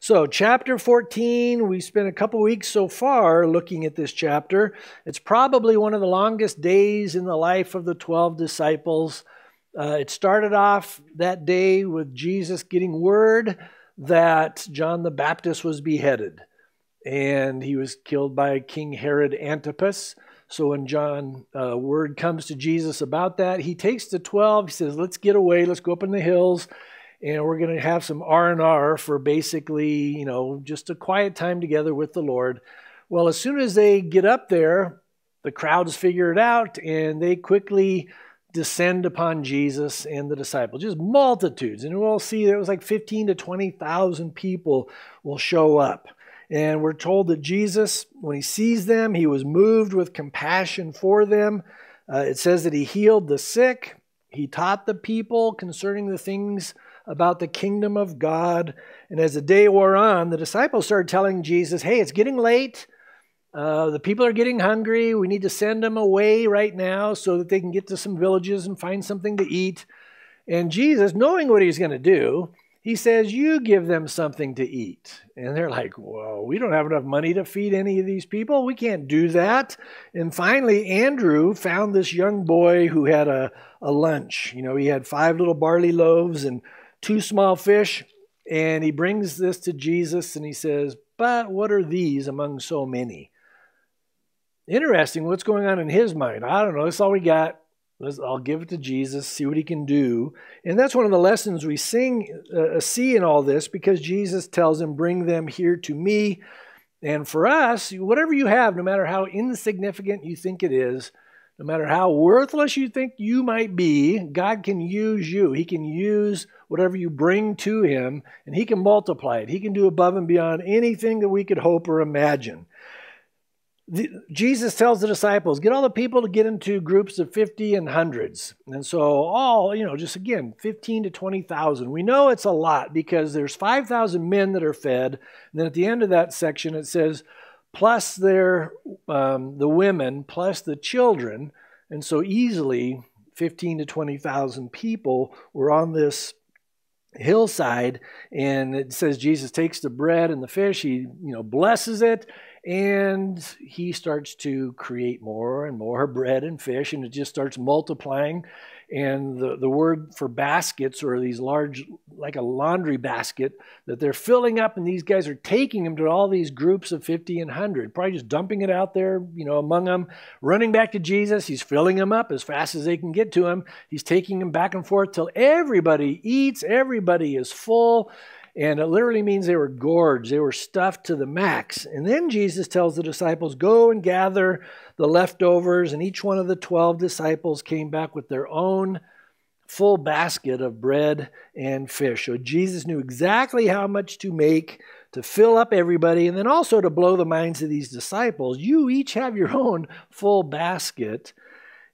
So, chapter 14, we spent a couple weeks so far looking at this chapter. It's probably one of the longest days in the life of the 12 disciples. Uh, it started off that day with Jesus getting word that John the Baptist was beheaded, and he was killed by King Herod Antipas. So when John uh, word comes to Jesus about that, he takes the 12, he says, "Let's get away, let's go up in the hills." And we're going to have some r&r for basically you know just a quiet time together with the lord. Well as soon as they get up there the crowds figure it out and they quickly descend upon jesus and the disciples. Just multitudes. And we'll see there was like 15 to 20000 people will show up. And we're told that jesus when he sees them he was moved with compassion for them. Uh, it says that he healed the sick he taught the people concerning the things about the kingdom of God. And as the day wore on, the disciples started telling Jesus, hey, it's getting late. Uh, the people are getting hungry. We need to send them away right now so that they can get to some villages and find something to eat. And Jesus, knowing what he's going to do, he says, You give them something to eat. And they're like, Well, we don't have enough money to feed any of these people. We can't do that. And finally, Andrew found this young boy who had a, a lunch. You know, he had five little barley loaves and two small fish, and he brings this to Jesus and he says, But what are these among so many? Interesting what's going on in his mind. I don't know. That's all we got. Let's, I'll give it to Jesus, see what he can do. And that's one of the lessons we sing, uh, uh see in all this because Jesus tells him, Bring them here to me. And for us, whatever you have, no matter how insignificant you think it is, no matter how worthless you think you might be, God can use you. He can use whatever you bring to Him, and He can multiply it. He can do above and beyond anything that we could hope or imagine. The, Jesus tells the disciples, get all the people to get into groups of 50 and hundreds. And so, all, you know, just again, 15 to 20,000. We know it's a lot because there's 5,000 men that are fed. And then at the end of that section, it says, plus their um, the women plus the children. And so easily 15 to 20,000 people were on this hillside. And it says Jesus takes the bread and the fish he you know blesses it and he starts to create more and more bread and fish and it just starts multiplying and the, the word for baskets or these large like a laundry basket that they're filling up and these guys are taking them to all these groups of 50 and 100 probably just dumping it out there you know among them running back to jesus. He's filling them up as fast as they can get to him he's taking them back and forth till everybody eats. Everybody is full and it literally means they were gorged, they were stuffed to the max. And then Jesus tells the disciples, Go and gather the leftovers. And each one of the 12 disciples came back with their own full basket of bread and fish. So Jesus knew exactly how much to make to fill up everybody and then also to blow the minds of these disciples. You each have your own full basket.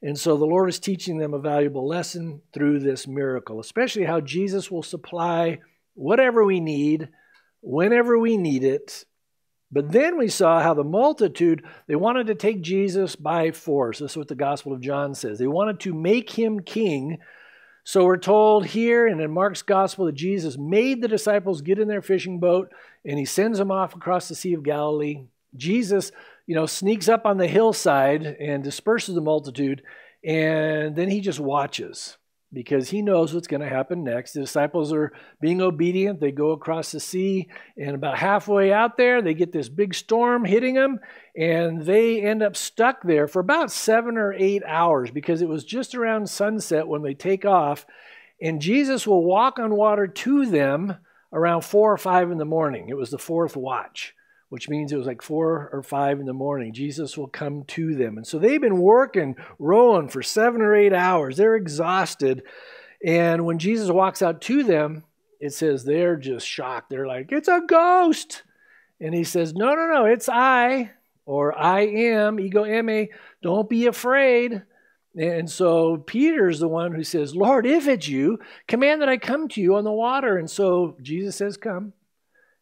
And so the Lord is teaching them a valuable lesson through this miracle, especially how Jesus will supply whatever we need, whenever we need it. But then we saw how the multitude, they wanted to take Jesus by force. This is what the Gospel of John says. They wanted to make him king. So we're told here and in Mark's Gospel that Jesus made the disciples get in their fishing boat and he sends them off across the Sea of Galilee. Jesus, you know, sneaks up on the hillside and disperses the multitude, and then he just watches because he knows what's going to happen next. The disciples are being obedient. They go across the sea, and about halfway out there, they get this big storm hitting them, and they end up stuck there for about seven or eight hours because it was just around sunset when they take off. And Jesus will walk on water to them around four or five in the morning. It was the fourth watch which means it was like four or five in the morning. Jesus will come to them. And so they've been working, rowing for seven or eight hours. They're exhausted. And when Jesus walks out to them, it says they're just shocked. They're like, it's a ghost. And he says, no, no, no, it's I, or I am, ego eimi, don't be afraid. And so Peter's the one who says, Lord, if it's you, command that I come to you on the water. And so Jesus says, Come.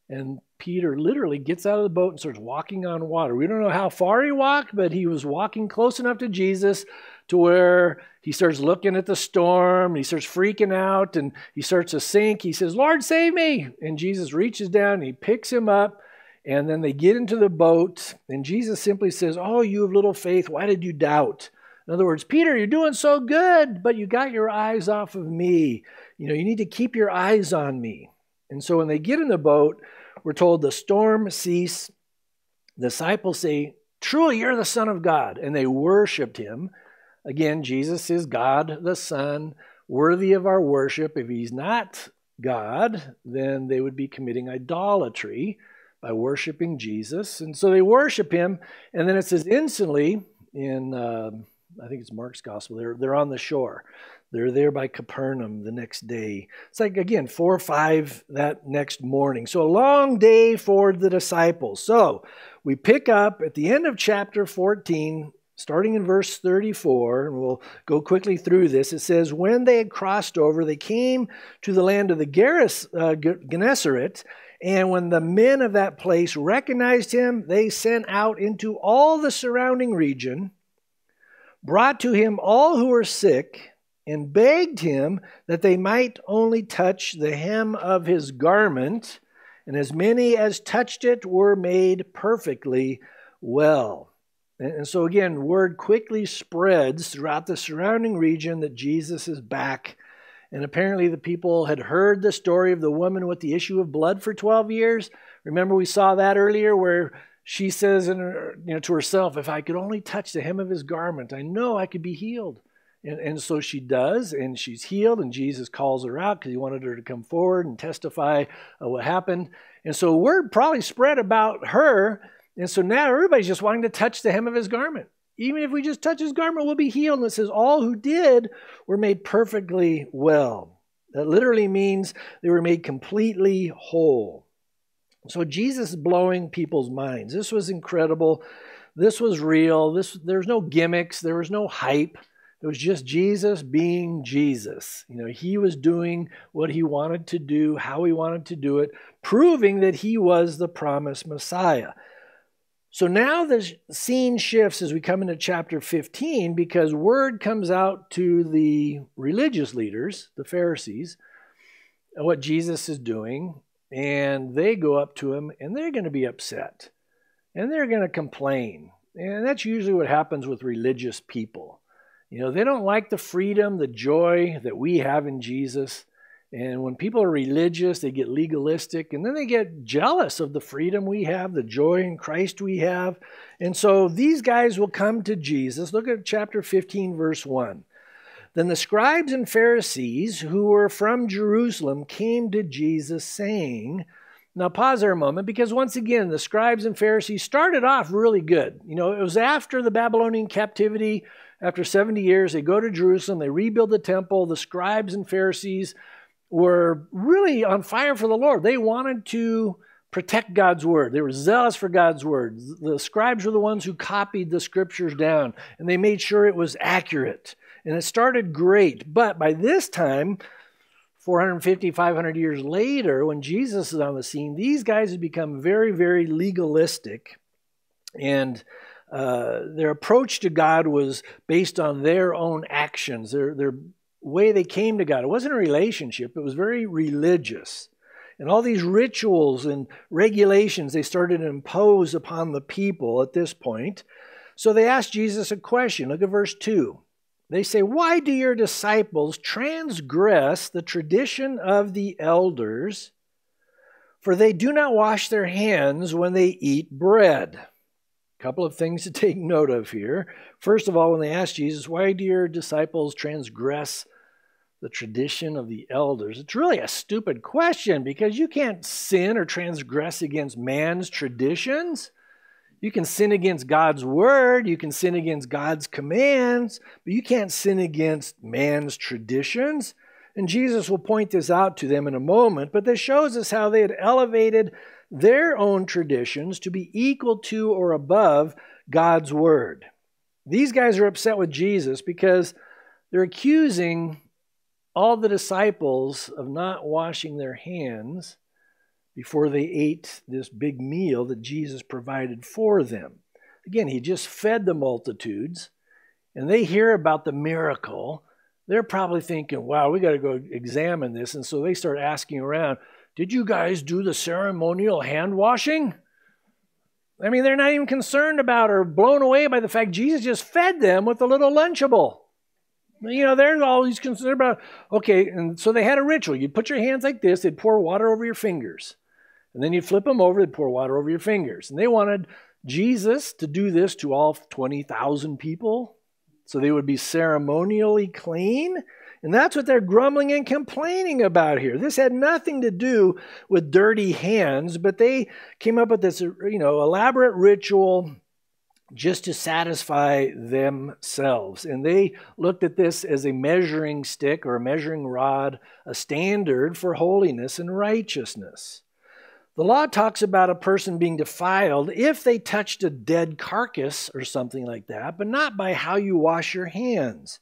And Peter literally gets out of the boat and starts walking on water. We don't know how far he walked, but he was walking close enough to Jesus to where he starts looking at the storm. He starts freaking out and he starts to sink. He says, Lord, save me. And Jesus reaches down and he picks him up. And then they get into the boat. And Jesus simply says, Oh, you have little faith. Why did you doubt? In other words, Peter, you're doing so good, but you got your eyes off of me. You know, you need to keep your eyes on me. And so when they get in the boat, we're told the storm cease. The disciples say, Truly, you're the Son of God. And they worshiped him. Again, Jesus is God the Son, worthy of our worship. If he's not God, then they would be committing idolatry by worshiping Jesus. And so they worship him. And then it says, instantly, in uh, I think it's Mark's gospel, they're, they're on the shore. They're there by Capernaum the next day. It's like, again, four or five that next morning. So a long day for the disciples. So we pick up at the end of chapter 14, starting in verse 34, and we'll go quickly through this. It says, When they had crossed over, they came to the land of the Geras, uh, Gennesaret. And when the men of that place recognized him, they sent out into all the surrounding region, brought to him all who were sick and begged him that they might only touch the hem of his garment, and as many as touched it were made perfectly well. And so, again, word quickly spreads throughout the surrounding region that Jesus is back. And apparently, the people had heard the story of the woman with the issue of blood for 12 years. Remember, we saw that earlier where she says her, you know, to herself, If I could only touch the hem of his garment, I know I could be healed. And, and so she does, and she's healed, and Jesus calls her out because he wanted her to come forward and testify what happened. And so word probably spread about her, and so now everybody's just wanting to touch the hem of his garment. Even if we just touch his garment, we'll be healed. And it says, all who did were made perfectly well. That literally means they were made completely whole. So Jesus is blowing people's minds. This was incredible. This was real. This, there's no gimmicks. There was no hype. It was just Jesus being Jesus. You know, he was doing what he wanted to do, how he wanted to do it, proving that he was the promised Messiah. So now the scene shifts as we come into chapter 15 because word comes out to the religious leaders, the Pharisees, what Jesus is doing, and they go up to him and they're going to be upset and they're going to complain. And that's usually what happens with religious people. You know, they don't like the freedom, the joy that we have in Jesus. And when people are religious, they get legalistic and then they get jealous of the freedom we have, the joy in Christ we have. And so these guys will come to Jesus. Look at chapter 15, verse 1. Then the scribes and Pharisees who were from Jerusalem came to Jesus, saying, now, pause there a moment because once again, the scribes and Pharisees started off really good. You know, it was after the Babylonian captivity after 70 years, they go to Jerusalem, they rebuild the temple. The scribes and Pharisees were really on fire for the Lord. They wanted to protect God's word. They were zealous for God's word. The scribes were the ones who copied the scriptures down and they made sure it was accurate. And it started great. But by this time, 450, 500 years later, when Jesus is on the scene, these guys have become very, very legalistic. And uh, their approach to God was based on their own actions, their, their way they came to God. It wasn't a relationship, it was very religious. And all these rituals and regulations they started to impose upon the people at this point. So they asked Jesus a question. Look at verse 2. They say, Why do your disciples transgress the tradition of the elders? For they do not wash their hands when they eat bread couple of things to take note of here. First of all, when they asked Jesus, Why do your disciples transgress the tradition of the elders? It's really a stupid question because you can't sin or transgress against man's traditions. You can sin against God's word, you can sin against God's commands, but you can't sin against man's traditions. And Jesus will point this out to them in a moment, but this shows us how they had elevated their own traditions to be equal to or above God's word. These guys are upset with Jesus because they're accusing all the disciples of not washing their hands before they ate this big meal that Jesus provided for them. Again, he just fed the multitudes. and they hear about the miracle, they're probably thinking, wow, we got to go examine this. And so they start asking around, did you guys do the ceremonial hand washing? I mean, they're not even concerned about or blown away by the fact Jesus just fed them with a little Lunchable. You know, they're always concerned about, okay, and so they had a ritual. You'd put your hands like this, they'd pour water over your fingers. And then you'd flip them over, they'd pour water over your fingers. And they wanted Jesus to do this to all 20,000 people so they would be ceremonially clean. And that's what they're grumbling and complaining about here. This had nothing to do with dirty hands, but they came up with this, you know, elaborate ritual just to satisfy themselves. And they looked at this as a measuring stick or a measuring rod, a standard for holiness and righteousness. The law talks about a person being defiled if they touched a dead carcass or something like that, but not by how you wash your hands.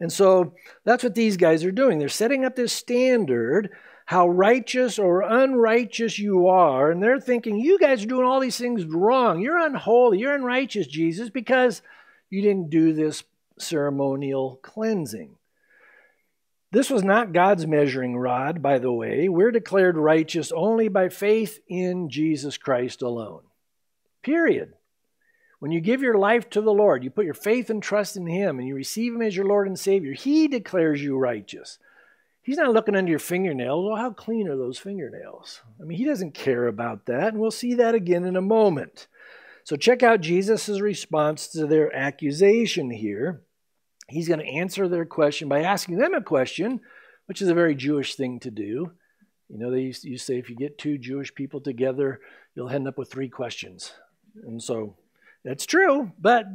And so that's what these guys are doing. They're setting up this standard how righteous or unrighteous you are. And they're thinking, you guys are doing all these things wrong. You're unholy. You're unrighteous, Jesus, because you didn't do this ceremonial cleansing. This was not God's measuring rod, by the way. We're declared righteous only by faith in Jesus Christ alone. Period. When you give your life to the Lord, you put your faith and trust in Him, and you receive Him as your Lord and Savior, He declares you righteous. He's not looking under your fingernails. Well, how clean are those fingernails? I mean, he doesn't care about that, and we'll see that again in a moment. So, check out Jesus' response to their accusation here. He's going to answer their question by asking them a question, which is a very Jewish thing to do. You know, they used to say if you get two Jewish people together, you'll end up with three questions. And so that's true. But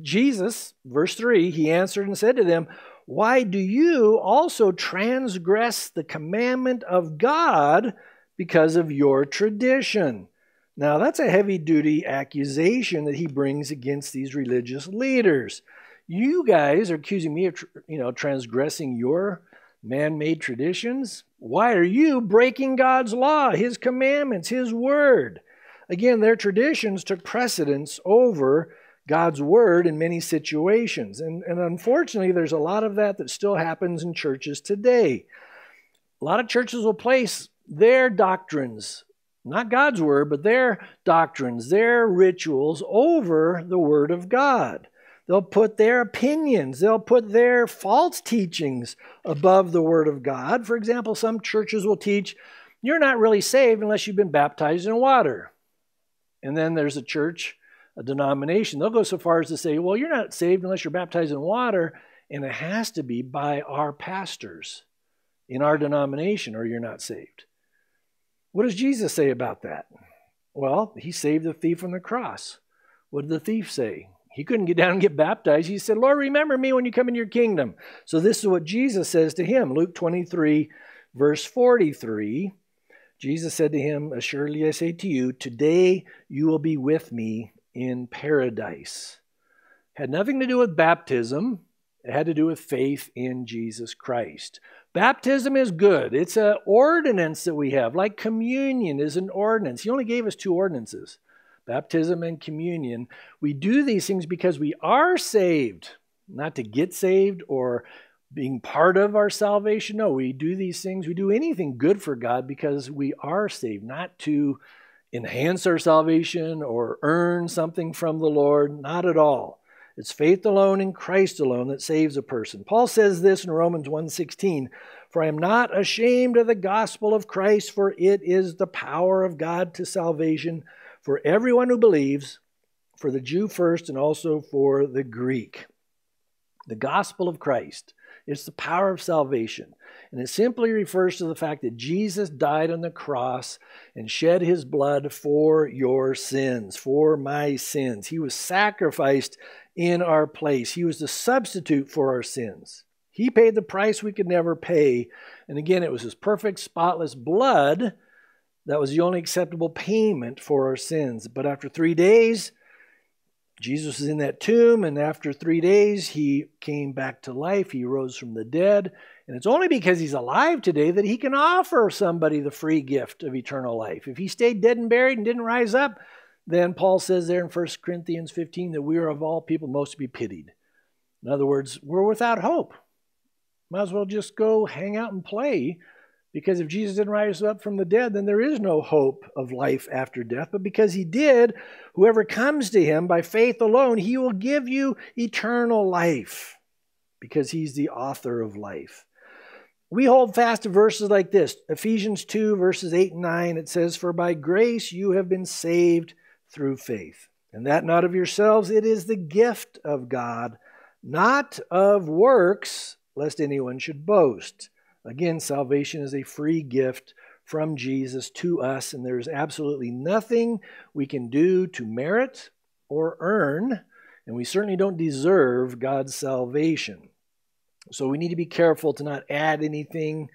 Jesus, verse 3, he answered and said to them, why do you also transgress the commandment of God because of your tradition? Now, that's a heavy duty accusation that he brings against these religious leaders. You guys are accusing me of, you know, transgressing your man-made traditions. Why are you breaking God's law, his commandments, his word? Again, their traditions took precedence over God's word in many situations. And, and unfortunately, there's a lot of that that still happens in churches today. A lot of churches will place their doctrines, not God's word, but their doctrines, their rituals over the word of God. They'll put their opinions, they'll put their false teachings above the word of God. For example, some churches will teach you're not really saved unless you've been baptized in water. And then there's a church a denomination, they'll go so far as to say, well, you're not saved unless you're baptized in water, and it has to be by our pastors in our denomination, or you're not saved. What does Jesus say about that? Well, he saved the thief on the cross. What did the thief say? He couldn't get down and get baptized. He said, Lord, remember me when you come in your kingdom. So this is what Jesus says to him. Luke 23, verse 43. Jesus said to him, Assuredly I say to you, today you will be with me in paradise. Had nothing to do with baptism. It had to do with faith in Jesus Christ. Baptism is good. It's an ordinance that we have, like communion is an ordinance. He only gave us two ordinances baptism and communion. We do these things because we are saved, not to get saved or being part of our salvation. No, we do these things, we do anything good for God because we are saved, not to enhance our salvation or earn something from the Lord. Not at all. It's faith alone in Christ alone that saves a person. Paul says this in Romans 1:16, "For I am not ashamed of the gospel of Christ, for it is the power of God to salvation for everyone who believes, for the Jew first and also for the Greek." The gospel of Christ it's the power of salvation. And it simply refers to the fact that Jesus died on the cross and shed his blood for your sins, for my sins. He was sacrificed in our place, he was the substitute for our sins. He paid the price we could never pay. And again, it was his perfect, spotless blood that was the only acceptable payment for our sins. But after three days, Jesus is in that tomb, and after three days, he came back to life. He rose from the dead. And it's only because he's alive today that he can offer somebody the free gift of eternal life. If he stayed dead and buried and didn't rise up, then Paul says there in 1 Corinthians 15 that we are of all people most to be pitied. In other words, we're without hope. Might as well just go hang out and play because if Jesus didn't rise up from the dead, then there is no hope of life after death. But because he did, whoever comes to him by faith alone, he will give you eternal life because he's the author of life. We hold fast to verses like this Ephesians 2, verses 8 and 9. It says, For by grace you have been saved through faith, and that not of yourselves, it is the gift of God, not of works, lest anyone should boast. Again, salvation is a free gift from Jesus to us, and there's absolutely nothing we can do to merit or earn, and we certainly don't deserve God's salvation. So we need to be careful to not add anything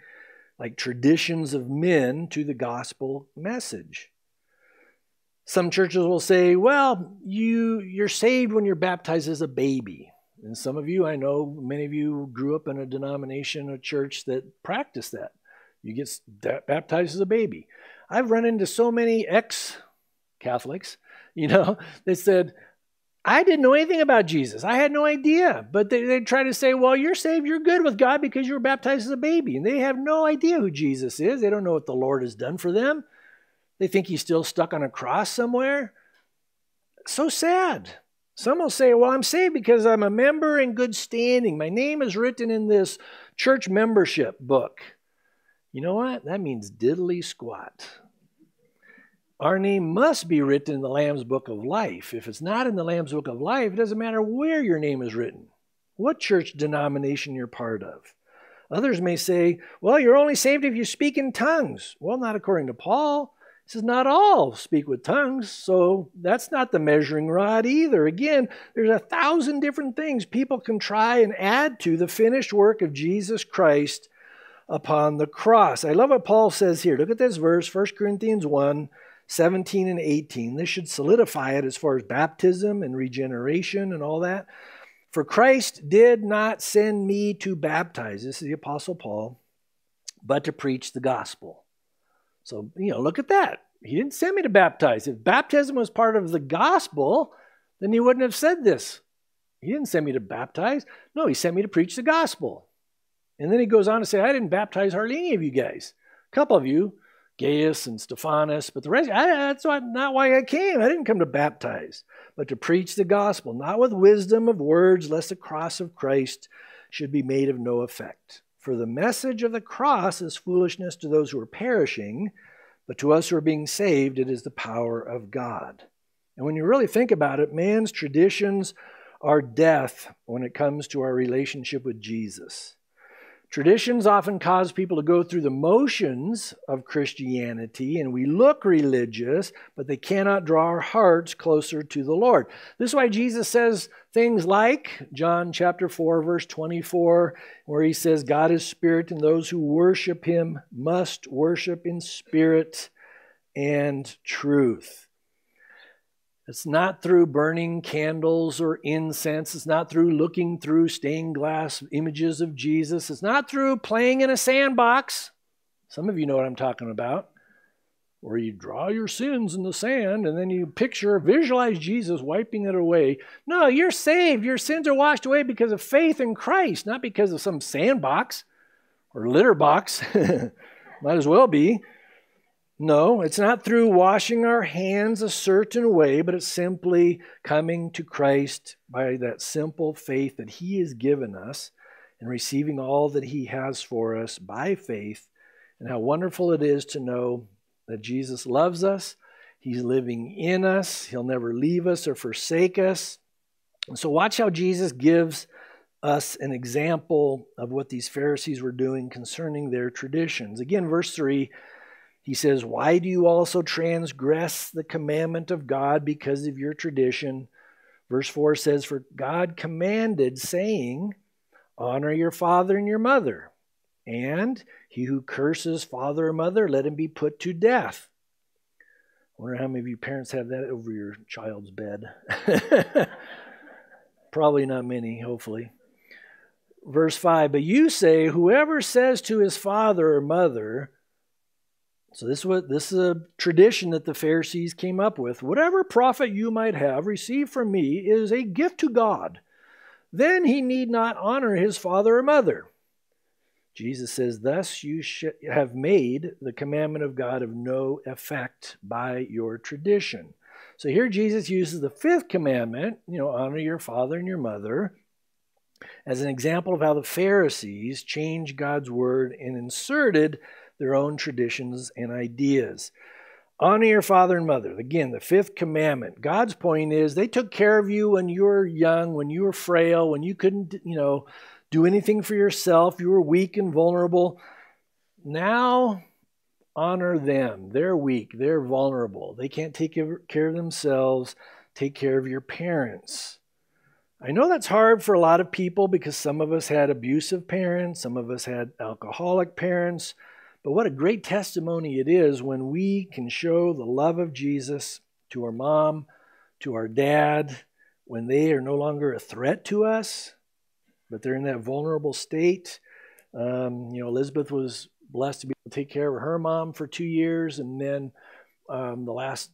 like traditions of men to the gospel message. Some churches will say, well, you, you're saved when you're baptized as a baby. And some of you, I know many of you grew up in a denomination, a church that practiced that. You get baptized as a baby. I've run into so many ex Catholics, you know, that said, I didn't know anything about Jesus. I had no idea. But they, they try to say, well, you're saved, you're good with God because you were baptized as a baby. And they have no idea who Jesus is. They don't know what the Lord has done for them. They think he's still stuck on a cross somewhere. So sad. Some will say, Well, I'm saved because I'm a member in good standing. My name is written in this church membership book. You know what? That means diddly squat. Our name must be written in the Lamb's Book of Life. If it's not in the Lamb's Book of Life, it doesn't matter where your name is written, what church denomination you're part of. Others may say, well, you're only saved if you speak in tongues. Well, not according to Paul. He says, Not all speak with tongues, so that's not the measuring rod either. Again, there's a thousand different things people can try and add to the finished work of Jesus Christ upon the cross. I love what Paul says here. Look at this verse, 1 Corinthians 1 17 and 18. This should solidify it as far as baptism and regeneration and all that. For Christ did not send me to baptize, this is the Apostle Paul, but to preach the gospel so, you know, look at that. He didn't send me to baptize. If baptism was part of the gospel, then he wouldn't have said this. He didn't send me to baptize. No, he sent me to preach the gospel. And then he goes on to say, I didn't baptize hardly any of you guys. A couple of you, Gaius and Stephanas, but the rest, I, that's not why I came. I didn't come to baptize, but to preach the gospel, not with wisdom of words, lest the cross of Christ should be made of no effect. For the message of the cross is foolishness to those who are perishing, but to us who are being saved, it is the power of God. And when you really think about it, man's traditions are death when it comes to our relationship with Jesus. Traditions often cause people to go through the motions of Christianity, and we look religious, but they cannot draw our hearts closer to the Lord. This is why Jesus says things like John chapter 4, verse 24, where he says, God is spirit, and those who worship him must worship in spirit and truth. It's not through burning candles or incense. It's not through looking through stained glass images of Jesus. It's not through playing in a sandbox. Some of you know what I'm talking about. Where you draw your sins in the sand and then you picture, visualize Jesus wiping it away. No, you're saved. Your sins are washed away because of faith in Christ, not because of some sandbox or litter box. Might as well be. No, it's not through washing our hands a certain way, but it's simply coming to Christ by that simple faith that He has given us and receiving all that He has for us by faith. And how wonderful it is to know that Jesus loves us, He's living in us, He'll never leave us or forsake us. And so, watch how Jesus gives us an example of what these Pharisees were doing concerning their traditions. Again, verse 3 he says, Why do you also transgress the commandment of God because of your tradition? Verse 4 says, For God commanded, saying, Honor your father and your mother, and he who curses father or mother, let him be put to death. I wonder how many of you parents have that over your child's bed. Probably not many, hopefully. Verse 5 But you say, Whoever says to his father or mother, so this was this is a tradition that the Pharisees came up with. Whatever profit you might have received from me is a gift to God. then he need not honor his father or mother. Jesus says, Thus you have made the commandment of God of no effect by your tradition. So here Jesus uses the fifth commandment, you know, honor your father and your mother, as an example of how the Pharisees changed God's word and inserted their own traditions and ideas. Honor your father and mother. Again, the fifth commandment. God's point is they took care of you when you were young, when you were frail, when you couldn't, you know, do anything for yourself. You were weak and vulnerable. Now, honor them. They're weak, they're vulnerable. They can't take care of themselves. Take care of your parents. I know that's hard for a lot of people because some of us had abusive parents, some of us had alcoholic parents. But what a great testimony it is when we can show the love of Jesus to our mom, to our dad, when they are no longer a threat to us, but they're in that vulnerable state. Um, you know, Elizabeth was blessed to be able to take care of her mom for two years, and then um, the last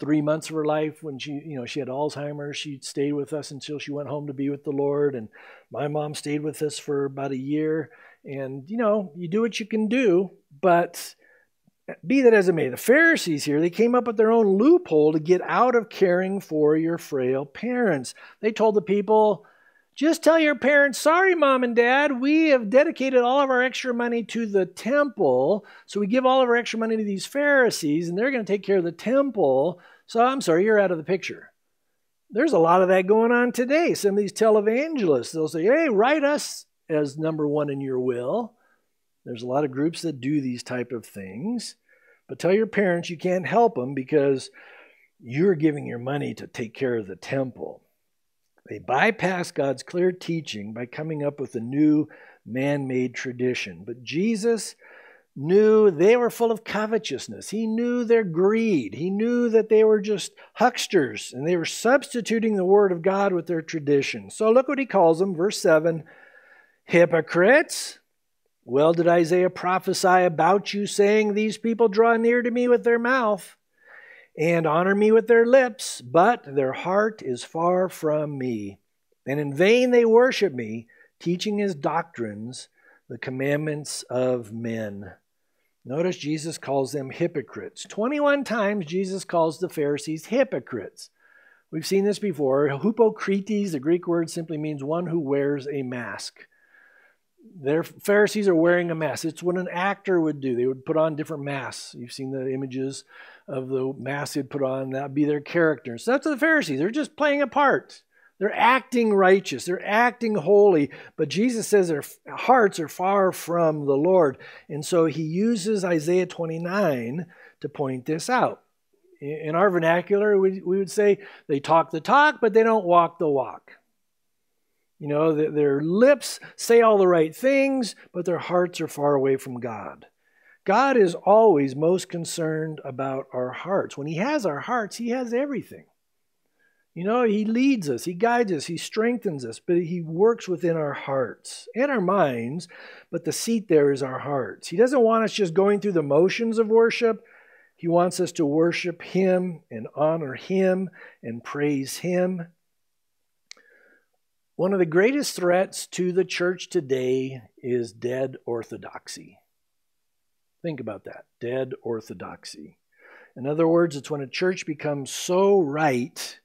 three months of her life when she you know she had alzheimer's she stayed with us until she went home to be with the lord and my mom stayed with us for about a year and you know you do what you can do but be that as it may the pharisees here they came up with their own loophole to get out of caring for your frail parents they told the people just tell your parents, sorry, mom and dad, we have dedicated all of our extra money to the temple. So we give all of our extra money to these Pharisees, and they're going to take care of the temple. So I'm sorry, you're out of the picture. There's a lot of that going on today. Some of these televangelists, they'll say, hey, write us as number one in your will. There's a lot of groups that do these type of things. But tell your parents you can't help them because you're giving your money to take care of the temple. They bypass God's clear teaching by coming up with a new man made tradition. But Jesus knew they were full of covetousness. He knew their greed. He knew that they were just hucksters and they were substituting the word of God with their tradition. So look what he calls them, verse 7 hypocrites. Well, did Isaiah prophesy about you, saying, These people draw near to me with their mouth and honor me with their lips, but their heart is far from me. And in vain they worship me, teaching his doctrines, the commandments of men. Notice Jesus calls them hypocrites. 21 times Jesus calls the Pharisees hypocrites. We've seen this before. Hypocrites, the Greek word, simply means one who wears a mask. Their Pharisees are wearing a mask. It's what an actor would do. They would put on different masks. You've seen the images of the mask they'd put on. That'd be their character. So that's the Pharisees. They're just playing a part. They're acting righteous. They're acting holy. But Jesus says their hearts are far from the Lord. And so he uses Isaiah 29 to point this out. In our vernacular, we, we would say they talk the talk, but they don't walk the walk. You know, their lips say all the right things, but their hearts are far away from God. God is always most concerned about our hearts. When He has our hearts, He has everything. You know, He leads us, He guides us, He strengthens us, but He works within our hearts and our minds, but the seat there is our hearts. He doesn't want us just going through the motions of worship. He wants us to worship Him and honor Him and praise Him. One of the greatest threats to the church today is dead orthodoxy. Think about that dead orthodoxy. In other words, it's when a church becomes so right,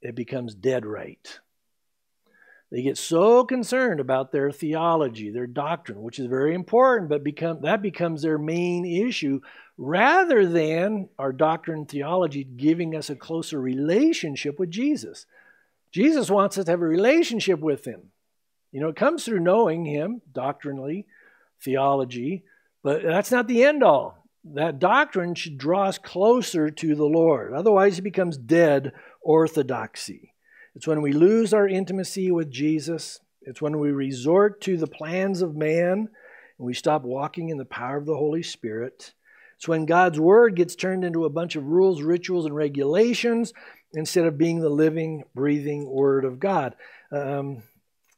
it becomes dead right. They get so concerned about their theology, their doctrine, which is very important, but become, that becomes their main issue rather than our doctrine and theology giving us a closer relationship with Jesus. Jesus wants us to have a relationship with him. You know, it comes through knowing him doctrinally, theology, but that's not the end all. That doctrine should draw us closer to the Lord. Otherwise, it becomes dead orthodoxy. It's when we lose our intimacy with Jesus, it's when we resort to the plans of man and we stop walking in the power of the Holy Spirit. It's when God's Word gets turned into a bunch of rules, rituals, and regulations instead of being the living, breathing Word of God. Um,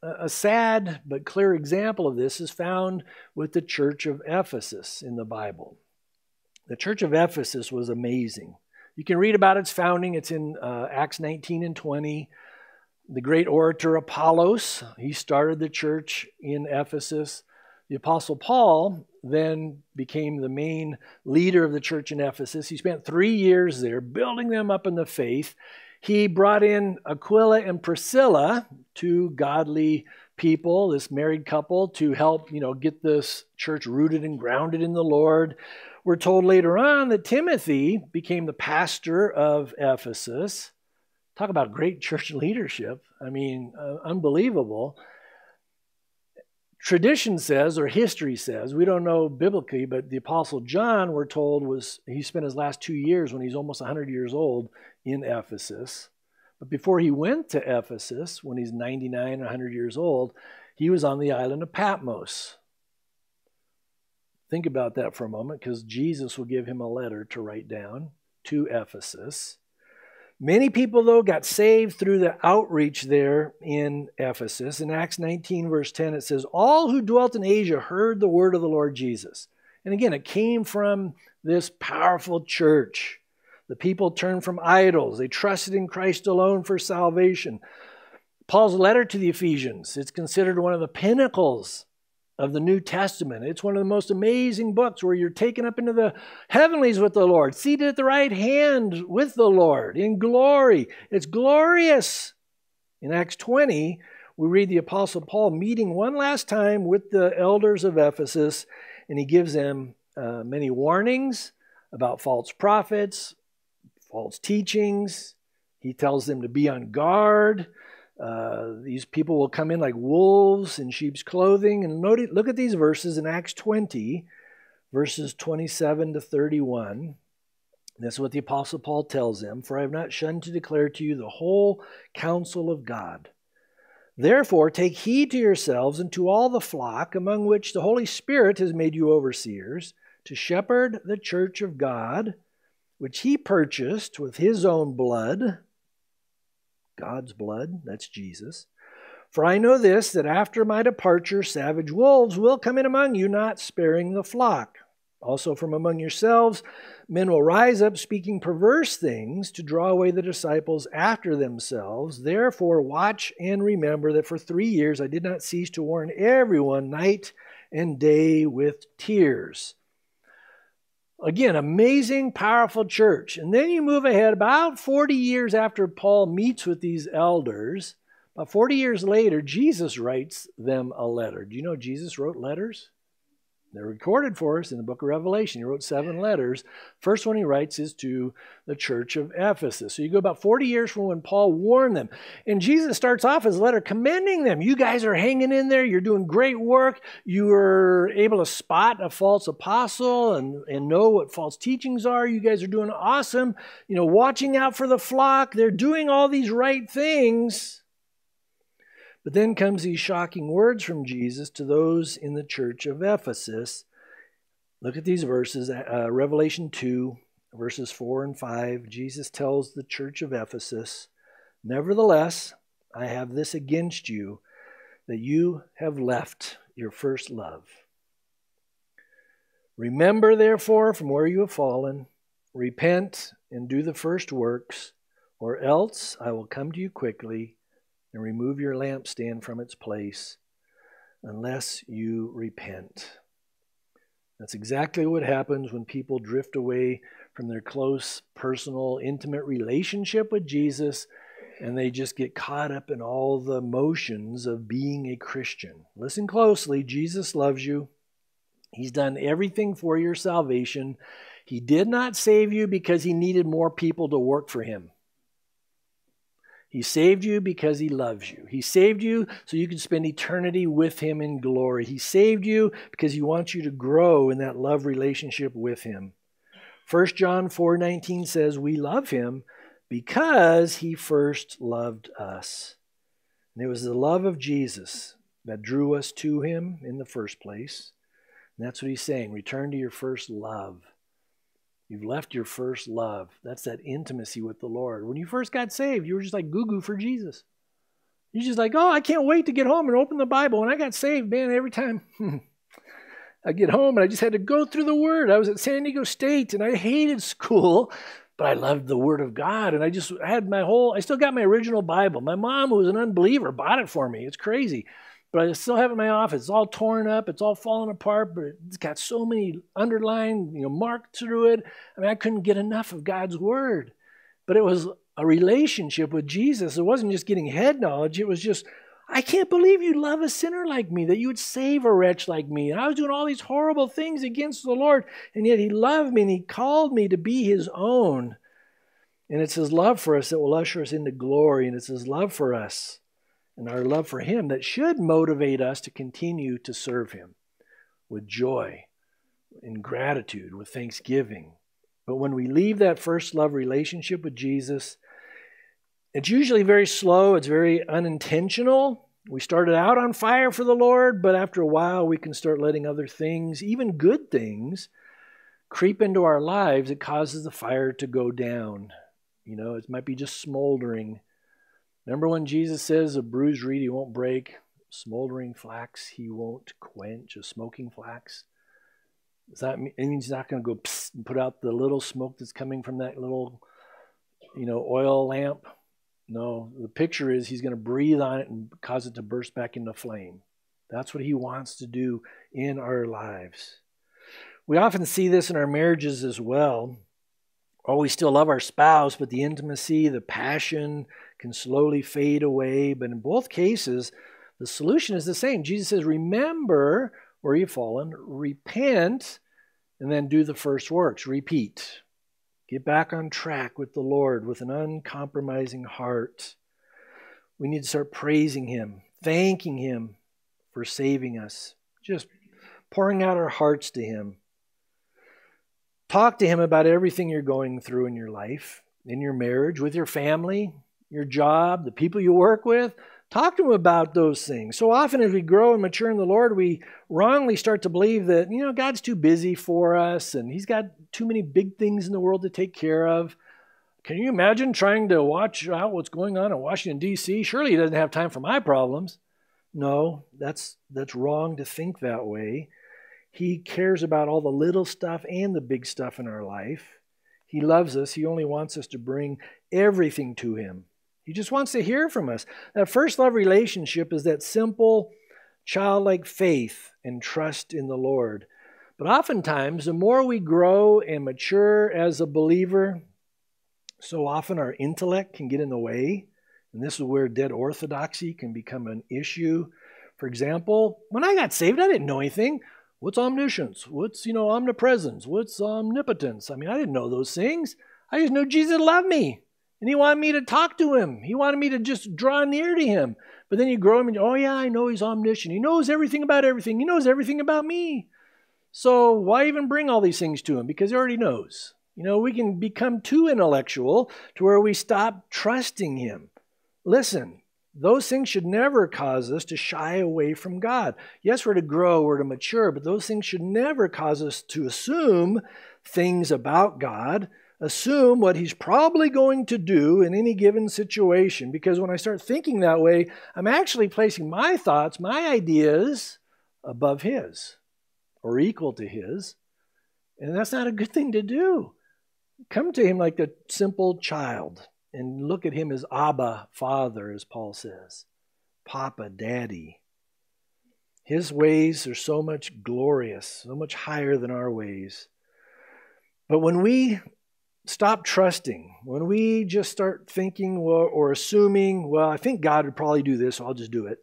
a sad but clear example of this is found with the church of Ephesus in the Bible. The church of Ephesus was amazing. You can read about its founding, it's in uh, Acts 19 and 20. the great orator Apollos, he started the church in Ephesus. The Apostle Paul then became the main leader of the church in Ephesus. He spent three years there building them up in the faith. He brought in Aquila and Priscilla, two godly people, this married couple, to help, you know, get this church rooted and grounded in the Lord. We're told later on that Timothy became the pastor of Ephesus. Talk about great church leadership. I mean, uh, unbelievable. Tradition says, or history says, we don't know biblically, but the Apostle John, we're told, was he spent his last two years when he's almost 100 years old in Ephesus. But before he went to Ephesus, when he's 99, 100 years old, he was on the island of Patmos. Think about that for a moment because Jesus will give him a letter to write down to Ephesus. Many people, though, got saved through the outreach there in Ephesus. In Acts 19, verse 10, it says, All who dwelt in Asia heard the word of the Lord Jesus. And again, it came from this powerful church. The people turned from idols, they trusted in Christ alone for salvation. Paul's letter to the Ephesians, it's considered one of the pinnacles of the New Testament. It's one of the most amazing books where you're taken up into the heavenlies with the Lord, seated at the right hand with the Lord in glory. It's glorious. In Acts 20, we read the Apostle Paul meeting one last time with the elders of Ephesus, and he gives them uh, many warnings about false prophets, false teachings. He tells them to be on guard. Uh, these people will come in like wolves in sheep's clothing. And look at these verses in Acts 20, verses 27 to 31. This is what the Apostle Paul tells them For I have not shunned to declare to you the whole counsel of God. Therefore, take heed to yourselves and to all the flock among which the Holy Spirit has made you overseers, to shepherd the church of God, which he purchased with his own blood. God's blood, that's Jesus. For I know this, that after my departure, savage wolves will come in among you, not sparing the flock. Also, from among yourselves, men will rise up speaking perverse things to draw away the disciples after themselves. Therefore, watch and remember that for three years I did not cease to warn everyone night and day with tears. Again, amazing, powerful church. And then you move ahead about 40 years after Paul meets with these elders. About 40 years later, Jesus writes them a letter. Do you know Jesus wrote letters? They're recorded for us in the book of Revelation. He wrote seven letters. First one he writes is to the church of Ephesus. So you go about 40 years from when Paul warned them. And Jesus starts off his letter commending them. You guys are hanging in there. You're doing great work. You were able to spot a false apostle and, and know what false teachings are. You guys are doing awesome. You know, watching out for the flock. They're doing all these right things. But then comes these shocking words from Jesus to those in the church of Ephesus. Look at these verses, uh, Revelation 2, verses 4 and 5. Jesus tells the church of Ephesus, Nevertheless, I have this against you, that you have left your first love. Remember, therefore, from where you have fallen, repent and do the first works, or else I will come to you quickly and remove your lampstand from its place unless you repent. That's exactly what happens when people drift away from their close, personal, intimate relationship with Jesus and they just get caught up in all the motions of being a Christian. Listen closely Jesus loves you. He's done everything for your salvation. He did not save you because he needed more people to work for him. He saved you because he loves you. He saved you so you can spend eternity with him in glory. He saved you because he wants you to grow in that love relationship with him. 1 John 4:19 says we love him because he first loved us. And it was the love of Jesus that drew us to him in the first place. And that's what he's saying. Return to your first love. You've left your first love. That's that intimacy with the Lord. When you first got saved, you were just like goo goo for Jesus. You're just like, oh, I can't wait to get home and open the Bible. When I got saved, man, every time I get home and I just had to go through the Word. I was at San Diego State and I hated school, but I loved the Word of God. And I just had my whole, I still got my original Bible. My mom, who was an unbeliever, bought it for me. It's crazy. But I still have it in my office. It's all torn up. It's all falling apart, but it's got so many underlined, you know, marked through it. I mean, I couldn't get enough of God's Word. But it was a relationship with Jesus. It wasn't just getting head knowledge. It was just, I can't believe you love a sinner like me, that you would save a wretch like me. And I was doing all these horrible things against the Lord, and yet He loved me and He called me to be His own. And it's His love for us that will usher us into glory, and it's His love for us and our love for Him that should motivate us to continue to serve Him with joy, in gratitude, with thanksgiving. But when we leave that first love relationship with Jesus, it's usually very slow, it's very unintentional. We started out on fire for the Lord, but after a while we can start letting other things, even good things, creep into our lives. It causes the fire to go down. You know, it might be just smoldering. Remember when Jesus says, A bruised reed he won't break, smoldering flax he won't quench, a smoking flax? Does that mean it means he's not going to go and put out the little smoke that's coming from that little, you know, oil lamp? No, the picture is he's going to breathe on it and cause it to burst back into flame. That's what he wants to do in our lives. We often see this in our marriages as well. Oh, we still love our spouse, but the intimacy, the passion can slowly fade away. But in both cases, the solution is the same. Jesus says, Remember where you've fallen, repent, and then do the first works. Repeat. Get back on track with the Lord with an uncompromising heart. We need to start praising Him, thanking Him for saving us, just pouring out our hearts to Him. Talk to Him about everything you're going through in your life, in your marriage, with your family, your job, the people you work with. Talk to him about those things. So often, as we grow and mature in the Lord, we wrongly start to believe that, you know, God's too busy for us and He's got too many big things in the world to take care of. Can you imagine trying to watch out what's going on in Washington, D.C.? Surely He doesn't have time for my problems. No, that's, that's wrong to think that way. He cares about all the little stuff and the big stuff in our life. He loves us. He only wants us to bring everything to Him. He just wants to hear from us. That first love relationship is that simple, childlike faith and trust in the Lord. But oftentimes, the more we grow and mature as a believer, so often our intellect can get in the way. And this is where dead orthodoxy can become an issue. For example, when I got saved, I didn't know anything. What's omniscience? What's, you know, omnipresence? What's omnipotence? I mean, I didn't know those things. I just knew Jesus loved me. And he wanted me to talk to him. He wanted me to just draw near to him. But then you grow him and, oh, yeah, I know he's omniscient. He knows everything about everything. He knows everything about me. So why even bring all these things to him? Because he already knows. You know, we can become too intellectual to where we stop trusting him. Listen, those things should never cause us to shy away from God. Yes, we're to grow, we're to mature, but those things should never cause us to assume things about God assume what he's probably going to do in any given situation because when I start thinking that way, I'm actually placing my thoughts, my ideas above his or equal to his. And that's not a good thing to do. Come to him like a simple child and look at him as Abba, Father, as Paul says, Papa, Daddy. His ways are so much glorious, so much higher than our ways. But when we stop trusting, when we just start thinking or, or assuming, well, I think God would probably do this, so I'll just do it,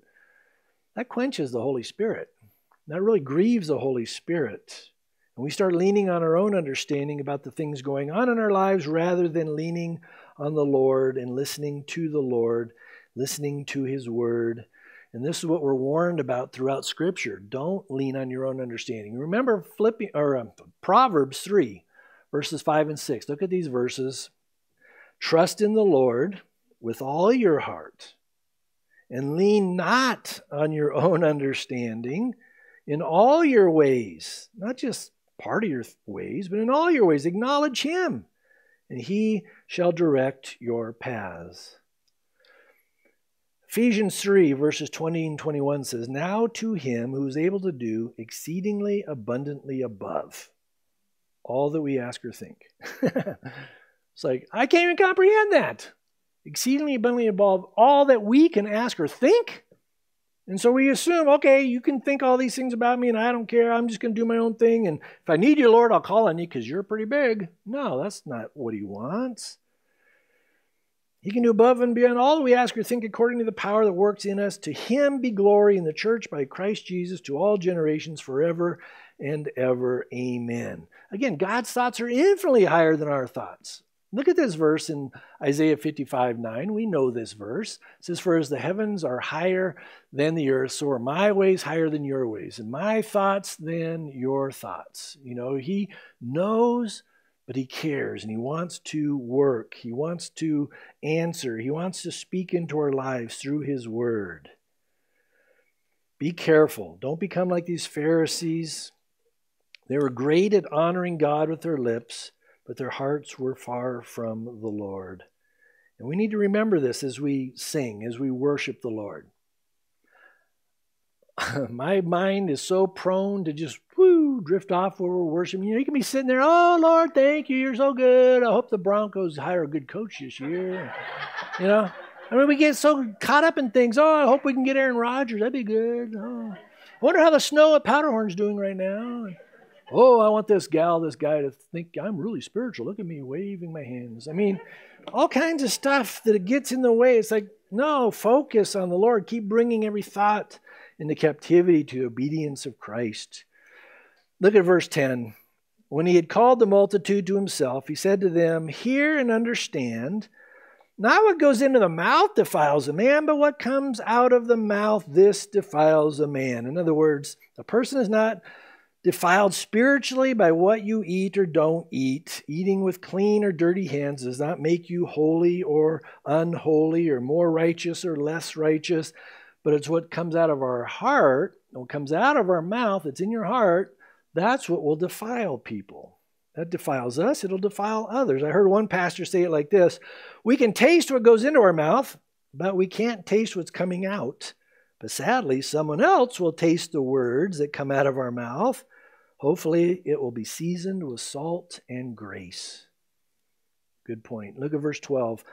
that quenches the Holy Spirit. That really grieves the Holy Spirit. And we start leaning on our own understanding about the things going on in our lives rather than leaning on the Lord and listening to the Lord, listening to His Word. And this is what we're warned about throughout Scripture. Don't lean on your own understanding. Remember Philippi, or um, Proverbs 3 verses 5 and 6. Look at these verses. Trust in the Lord with all your heart and lean not on your own understanding in all your ways, not just part of your ways, but in all your ways. Acknowledge Him, and He shall direct your paths. Ephesians 3, verses 20 and 21 says, Now to Him who is able to do exceedingly abundantly above all that we ask or think. It's like, I can't even comprehend that. Exceedingly abundantly above all that we can ask or think. And so we assume, okay, you can think all these things about me and I don't care. I'm just going to do my own thing. And if I need you, Lord, I'll call on you because you're pretty big. No, that's not what he wants. He can do above and beyond all that we ask or think according to the power that works in us. To him be glory in the church by Christ Jesus to all generations forever and ever. Amen. Again, God's thoughts are infinitely higher than our thoughts. Look at this verse in Isaiah 55 9. We know this verse. It says, For as the heavens are higher than the earth, so are my ways higher than your ways, and my thoughts than your thoughts. You know, he knows but he cares and he wants to work. He wants to answer. He wants to speak into our lives through his word. Be careful. Don't become like these Pharisees. They were great at honoring God with their lips, but their hearts were far from the Lord. And we need to remember this as we sing, as we worship the Lord. My mind is so prone to just woo, drift off where we're worshiping. You know, you can be sitting there, oh Lord, thank you, you're so good. I hope the Broncos hire a good coach this year. you know, I mean, we get so caught up in things. Oh, I hope we can get Aaron Rodgers. That'd be good. Oh, I wonder how the snow at Powderhorn's doing right now. Oh, I want this gal, this guy to think I'm really spiritual. Look at me waving my hands. I mean, all kinds of stuff that gets in the way. It's like, no, focus on the Lord. Keep bringing every thought into captivity to the obedience of Christ. Look at verse 10. When he had called the multitude to himself, he said to them, Hear and understand. Not what goes into the mouth defiles a man, but what comes out of the mouth, this defiles a man. In other words, a person is not defiled spiritually by what you eat or don't eat. Eating with clean or dirty hands does not make you holy or unholy or more righteous or less righteous, but it's what comes out of our heart, what comes out of our mouth, it's in your heart, that's what will defile people. That defiles us, it'll defile others. I heard one pastor say it like this We can taste what goes into our mouth, but we can't taste what's coming out. But sadly, someone else will taste the words that come out of our mouth. Hopefully, it will be seasoned with salt and grace. Good point. Look at verse 12.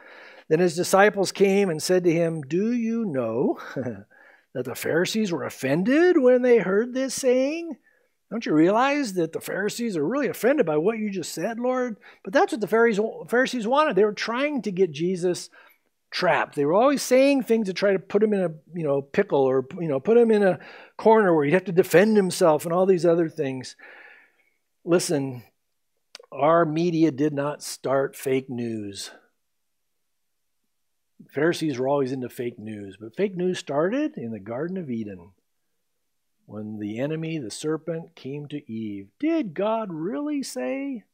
Then his disciples came and said to him, Do you know that the Pharisees were offended when they heard this saying? Don't you realize that the Pharisees are really offended by what you just said, Lord? But that's what the Pharisees wanted. They were trying to get Jesus trapped. They were always saying things to try to put him in a you know pickle or you know put him in a corner where he'd have to defend himself and all these other things. Listen, our media did not start fake news. Pharisees were always into fake news, but fake news started in the Garden of Eden when the enemy, the serpent, came to Eve. Did God really say?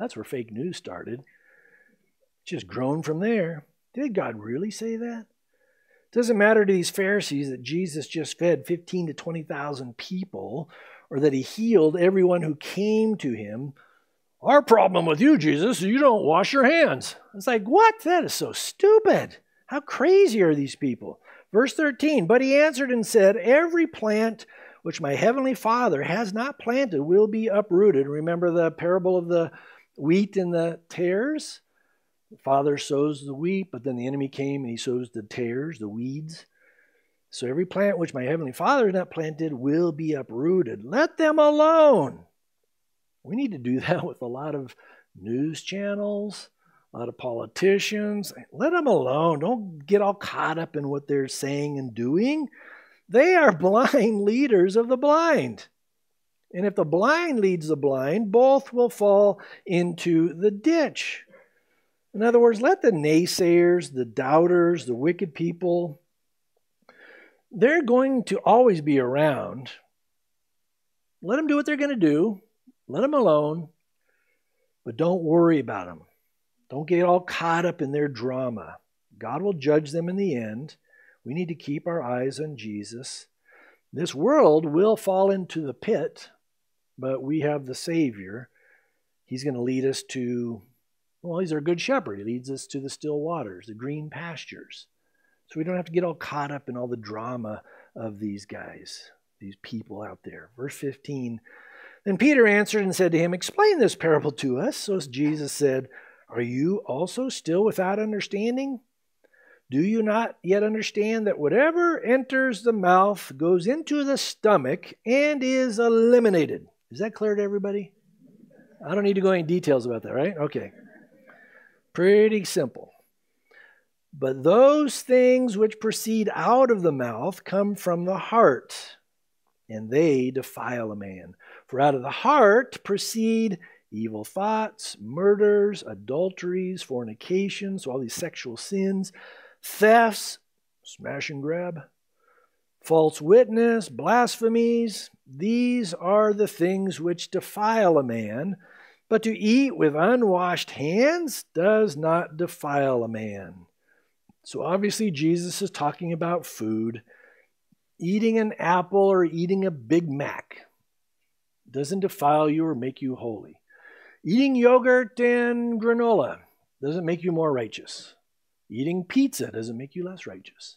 That's where fake news started. just grown from there. Did God really say that? It doesn't matter to these Pharisees that Jesus just fed 15 to 20,000 people or that he healed everyone who came to him. Our problem with you, Jesus, is you don't wash your hands. It's like, what? That is so stupid. How crazy are these people? Verse 13, but he answered and said, Every plant which my heavenly Father has not planted will be uprooted. Remember the parable of the wheat and the tares? The Father sows the wheat, but then the enemy came and he sows the tares, the weeds. So every plant which my heavenly Father has not planted will be uprooted. Let them alone. We need to do that with a lot of news channels, a lot of politicians. Let them alone. Don't get all caught up in what they're saying and doing. They are blind leaders of the blind. And if the blind leads the blind, both will fall into the ditch. In other words, let the naysayers, the doubters, the wicked people, they're going to always be around. Let them do what they're going to do. Let them alone. But don't worry about them. Don't get all caught up in their drama. God will judge them in the end. We need to keep our eyes on Jesus. This world will fall into the pit, but we have the Savior. He's going to lead us to, well, he's our good shepherd. He leads us to the still waters, the green pastures. So we don't have to get all caught up in all the drama of these guys, these people out there. Verse 15 Then Peter answered and said to him, Explain this parable to us. So Jesus said, Are you also still without understanding? Do you not yet understand that whatever enters the mouth goes into the stomach and is eliminated? Is that clear to everybody? I don't need to go into details about that, right? Okay. Pretty simple. But those things which proceed out of the mouth come from the heart, and they defile a man. For out of the heart proceed evil thoughts, murders, adulteries, fornications, so all these sexual sins, thefts, smash and grab, false witness, blasphemies. These are the things which defile a man. But to eat with unwashed hands does not defile a man. So obviously, Jesus is talking about food. Eating an apple or eating a Big Mac doesn't defile you or make you holy. Eating yogurt and granola doesn't make you more righteous. Eating pizza doesn't make you less righteous.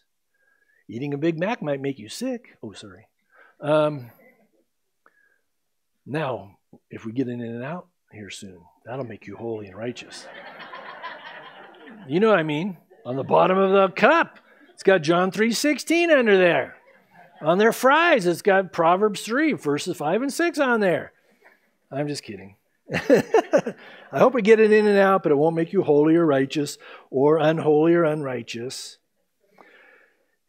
Eating a Big Mac might make you sick. Oh, sorry. Um, now, if we get In-N-Out here soon, that'll make you holy and righteous. you know what I mean? On the bottom of the cup, it's got John 3:16 under there. On their fries, it's got Proverbs 3, verses 5 and 6 on there. I'm just kidding. I hope we get it In-N-Out, but it won't make you holy or righteous or unholy or unrighteous.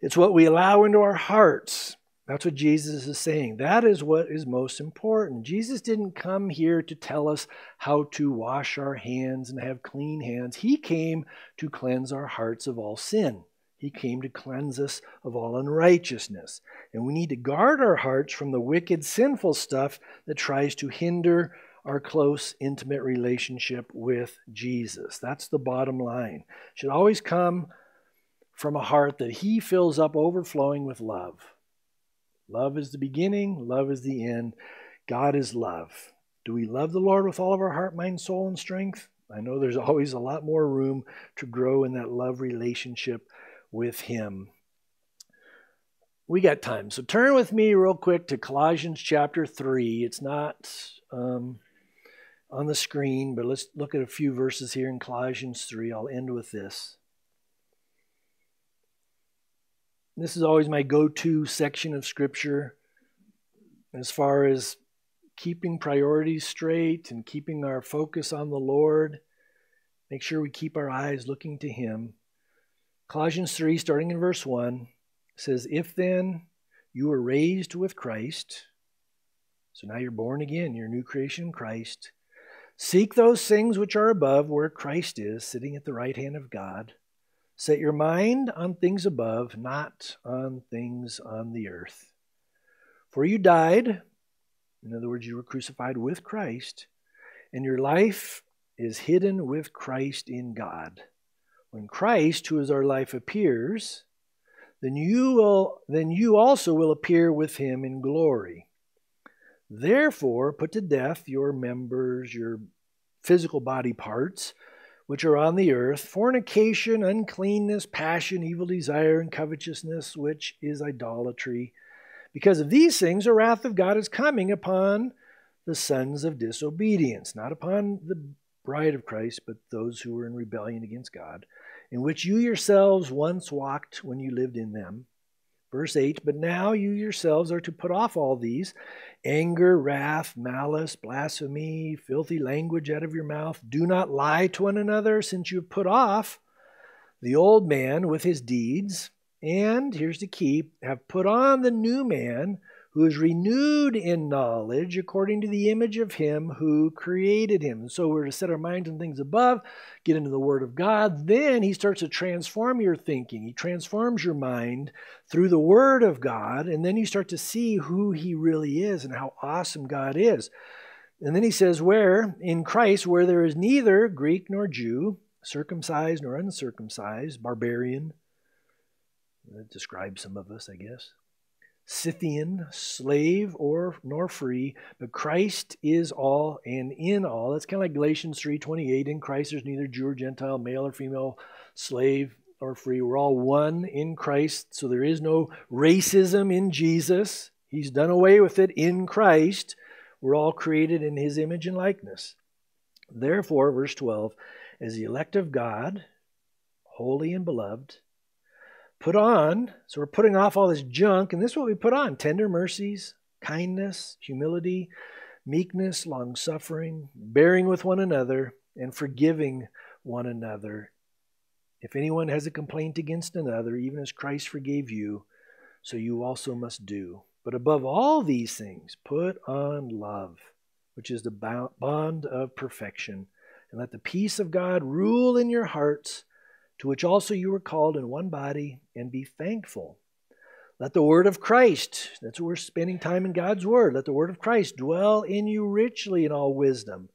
It's what we allow into our hearts. That's what Jesus is saying. That is what is most important. Jesus didn't come here to tell us how to wash our hands and have clean hands. He came to cleanse our hearts of all sin. He came to cleanse us of all unrighteousness. And we need to guard our hearts from the wicked, sinful stuff that tries to hinder our close, intimate relationship with Jesus. That's the bottom line. It should always come from a heart that He fills up overflowing with love. Love is the beginning, love is the end. God is love. Do we love the Lord with all of our heart, mind, soul, and strength? I know there's always a lot more room to grow in that love relationship with Him. We got time. So turn with me real quick to Colossians chapter 3. It's not um, on the screen, but let's look at a few verses here in Colossians 3. I'll end with this. This is always my go to section of Scripture as far as keeping priorities straight and keeping our focus on the Lord. Make sure we keep our eyes looking to Him. Colossians 3, starting in verse 1, says, If then you were raised with Christ, so now you're born again, you're a new creation in Christ Seek those things which are above, where Christ is, sitting at the right hand of God. Set your mind on things above, not on things on the earth. For you died, in other words, you were crucified with Christ, and your life is hidden with Christ in God. When Christ, who is our life, appears, then you will then you also will appear with him in glory. Therefore, put to death your members, your physical body parts, which are on the earth fornication, uncleanness, passion, evil desire, and covetousness, which is idolatry. Because of these things, the wrath of God is coming upon the sons of disobedience, not upon the bride of Christ, but those who were in rebellion against God, in which you yourselves once walked when you lived in them. Verse 8 But now you yourselves are to put off all these anger, wrath, malice, blasphemy, filthy language out of your mouth. Do not lie to one another, since you have put off the old man with his deeds, and here's the key have put on the new man who is renewed in knowledge according to the image of him who created him. so we're to set our minds on things above, get into the Word of God. Then he starts to transform your thinking. He transforms your mind through the Word of God, and then you start to see who he really is and how awesome God is. And then he says, Where in Christ, where there is neither Greek nor Jew, circumcised nor uncircumcised, barbarian, that describes some of us, I guess Scythian, slave or nor free, but Christ is all and in all. That's kind of like Galatians 3:28. In Christ there's neither Jew or Gentile, male or female, slave or free. We're all one in Christ, so there is no racism in Jesus. He's done away with it in Christ. We're all created in his image and likeness. Therefore, verse 12, as the elect of God, holy and beloved. Put on, so we're putting off all this junk, and this is what we put on tender mercies, kindness, humility, meekness, long suffering, bearing with one another, and forgiving one another. If anyone has a complaint against another, even as Christ forgave you, so you also must do. But above all these things, put on love, which is the bond of perfection. And let the peace of God rule in your hearts, to which also you were called in one body, and be thankful. Let the word of Christ, that's what we're spending time in God's word, let the word of Christ dwell in you richly in all wisdom,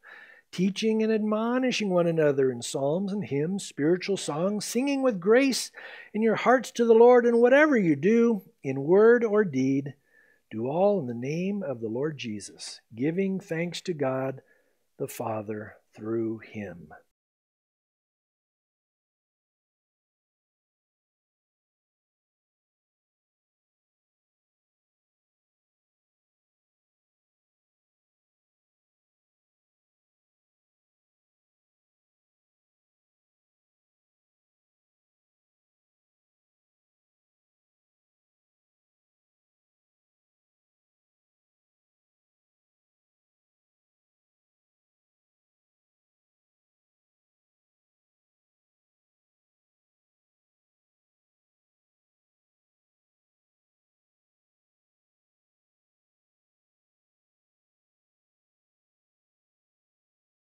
teaching and admonishing one another in psalms and hymns, spiritual songs, singing with grace in your hearts to the Lord, and whatever you do, in word or deed, do all in the name of the Lord Jesus, giving thanks to God the Father through him.